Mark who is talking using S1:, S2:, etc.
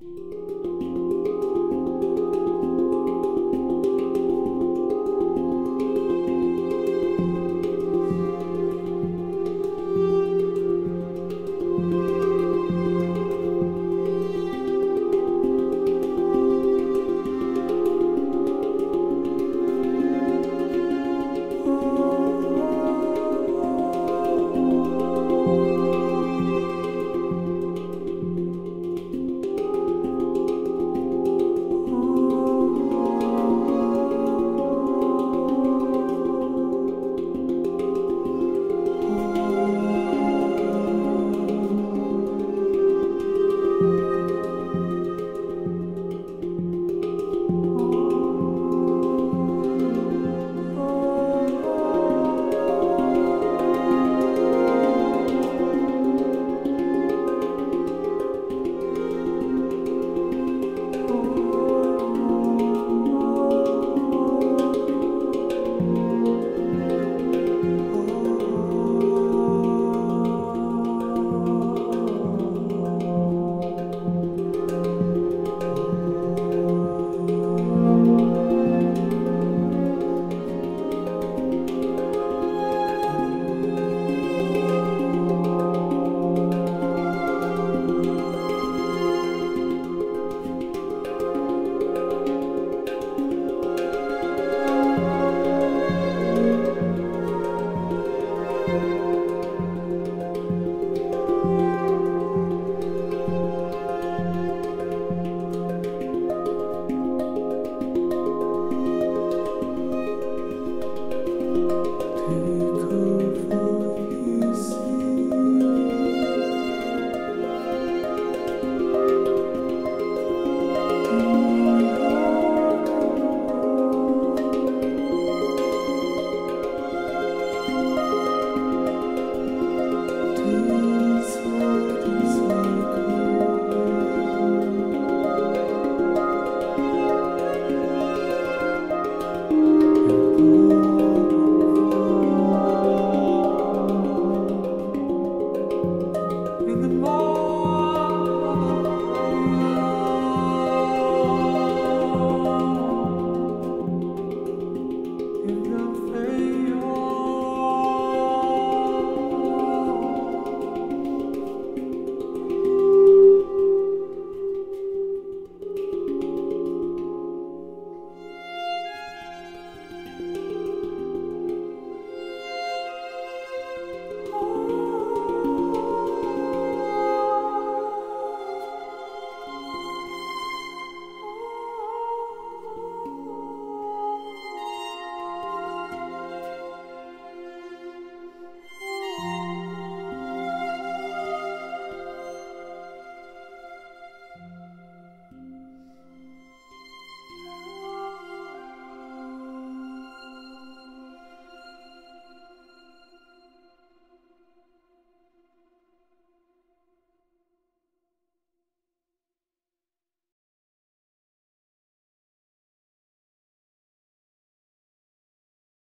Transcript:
S1: Música